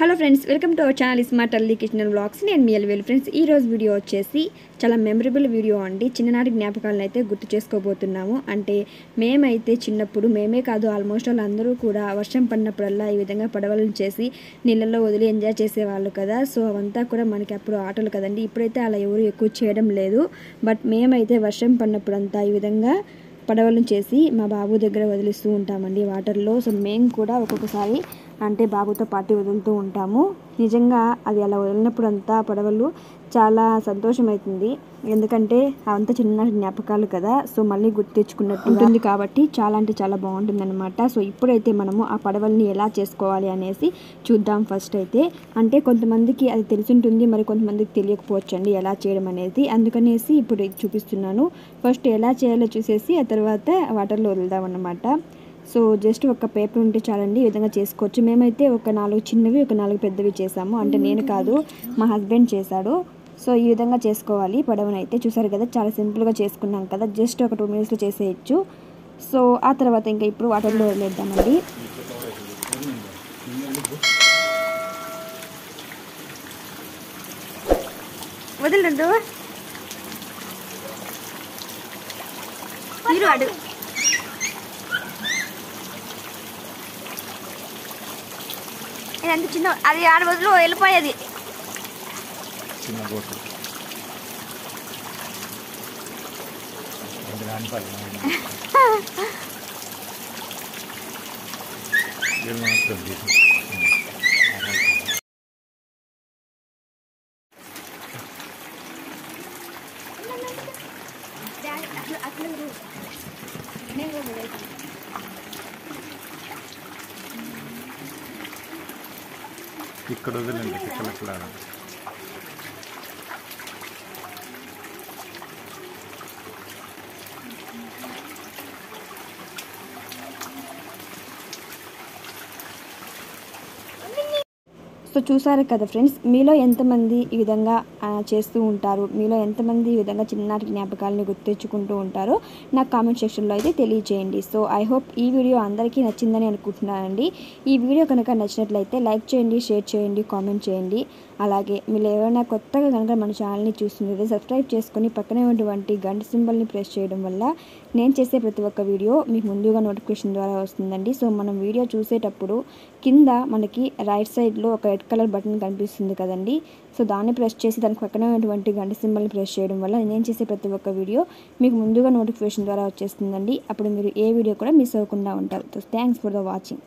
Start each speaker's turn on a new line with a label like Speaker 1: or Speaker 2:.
Speaker 1: Hello friends welcome to our channel smart ally kitchen blogs నేను మీ ఎల్వేల్ friends. ఈ రోజు వీడియో వచ్చేసి చాలా మెమరబుల్ వీడియో అండి. చిన్ననాటి జ్ఞాపకాలను అయితే గుర్తు చేసుకోబోతున్నాము. అంటే మేమైతే చిన్నప్పుడు మేమే కాదు ఆల్మోస్ట్ వాళ్ళు అందరూ కూడా వర్షం పడినప్పుడల్లా ఈ విధంగా పడవలను చేసి నీళ్ళల్లో వదిలి ఎంజాయ్ చేసేవాళ్ళు కదా. సో అవంతా కూడా మనకి అప్పుడు ఆటలు కదండి. ఇప్పుడైతే అలా ఎవరు ఎక్కువ చేయడం లేదు. బట్ మేమైతే వర్షం పడినప్పుడంతా ఈ విధంగా పడవలను చేసి మా బాబు దగ్గర వదిలిస్తూ ఉంటామండి వాటర్లో. సో మేము కూడా ఒక్కొక్కసారి అంటే బాబుతో పాటు వదులుతూ ఉంటాము. నిజంగా అది అలా వదిలినప్పుడు అంతా పడవలు చాలా సంతోషమవుతుంది ఎందుకంటే అంత చిన్న జ్ఞాపకాలు కదా. సో మళ్ళీ గుర్తు తెచ్చుకున్నట్టు ఉంటుంది కాబట్టి చాలా అంటే చాలా బాగుంటుంది అనమాట సో ఇప్పుడైతే మనము ఆ పడవల్ని ఎలా చేసుకోవాలి అనేసి చూద్దాం ఫస్ట్ అయితే. అంటే కొంతమందికి అది తెలిసింటుంది మరి కొంతమందికి తెలియకపోవచ్చు అండి ఎలా చేయడం అనేది. అందుకనేసి ఇప్పుడు చూపిస్తున్నాను. ఫస్ట్ ఎలా చేయాలో చూసేసి ఆ తర్వాత వాటర్లో వదులుదాం అన్నమాట సో జస్ట్ ఒక పేపర్ ఉంటే చాలండి ఈ విధంగా చేసుకోవచ్చు. మేమైతే ఒక నాలుగు చిన్నవి ఒక నాలుగు పెద్దవి చేసాము. అంటే నేను కాదు మా హస్బెండ్ చేశాడు. సో ఈ విధంగా చేసుకోవాలి. పడవనైతే చూసారు కదా చాలా సింపుల్గా చేసుకున్నాం కదా. జస్ట్ ఒక టూ మినిట్స్లో చేసేయచ్చు. సో ఆ తర్వాత ఇంకా ఇప్పుడు వాటర్లో వదిలేద్దామండి. వదిలిండు. మీరు అంత చిన్న అది ఆడ బదులు వెళ్ళిపోయేది.
Speaker 2: చిన్న అది రానిపాలి ఇక్కడ వదిలేండి ఇక్కడ
Speaker 1: సో చూసారు కదా ఫ్రెండ్స్ మీలో ఎంతమంది ఈ విధంగా చేస్తూ ఉంటారు? మీలో ఎంతమంది ఈ విధంగా చిన్ననాటి జ్ఞాపకాలని గుర్తించుకుంటూ ఉంటారో? నాకు కామెంట్ సెక్షన్లో అయితే తెలియజేయండి సో ఐ హోప్ ఈ వీడియో అందరికీ నచ్చిందని అనుకుంటున్నానండి. ఈ వీడియో కనుక నచ్చినట్లయితే లైక్ చేయండి షేర్ చేయండి కామెంట్ చేయండి. అలాగే మీరు ఎవరైనా కొత్తగా కనుక మన ఛానల్ని చూస్తున్నది సబ్స్క్రైబ్ చేసుకొని పక్కనే ఉన్నటువంటి గంట సింబల్ని ప్రెస్ చేయడం వల్ల నేను చేసే ప్రతి ఒక్క వీడియో మీకు ముందుగా నోటిఫికేషన్ ద్వారా వస్తుందండి. సో మనం వీడియో చూసేటప్పుడు కింద మనకి రైట్ సైడ్లో ఒక రెడ్ కలర్ బటన్ కనిపిస్తుంది కదండి. సో దాన్ని ప్రెస్ చేసి దానికి పక్కనే ఉన్నటువంటి గంట సింబల్ని ప్రెస్ చేయడం వల్ల నేను చేసే ప్రతి ఒక్క వీడియో మీకు ముందుగా నోటిఫికేషన్ ద్వారా వచ్చేస్తుందండి. అప్పుడు మీరు ఏ వీడియో కూడా మిస్ అవ్వకుండా ఉంటారు. So thanks for the watching